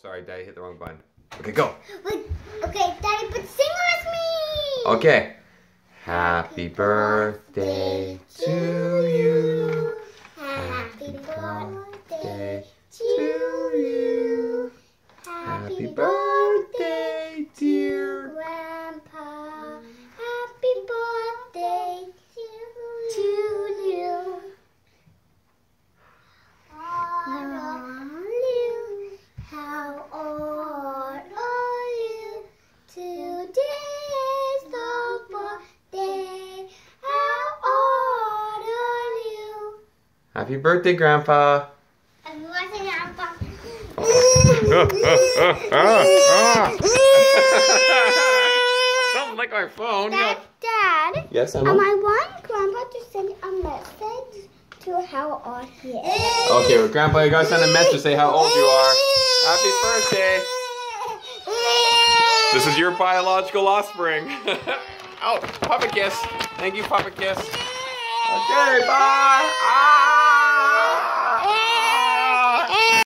Sorry, Daddy hit the wrong button. Okay, go. Wait, okay, Daddy, but sing with me. Okay. Happy birthday to you. Happy birthday to to you. Happy birthday, dear. Grandpa. Happy birthday to you. Are you? How old are you? Today's the birthday. How old are you? Happy birthday, Grandpa. I'm watching Grandpa. Don't lick our phone. Dad, Dad. Yes, Um, Emma? I want Grandpa to send a message to how old he is. Okay, well, Grandpa, you gotta send a message to say how old you are. Happy birthday. This is your biological offspring. oh, Papa Kiss. Thank you, Papa Kiss. Okay, bye.